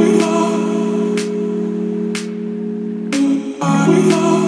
We are. We are.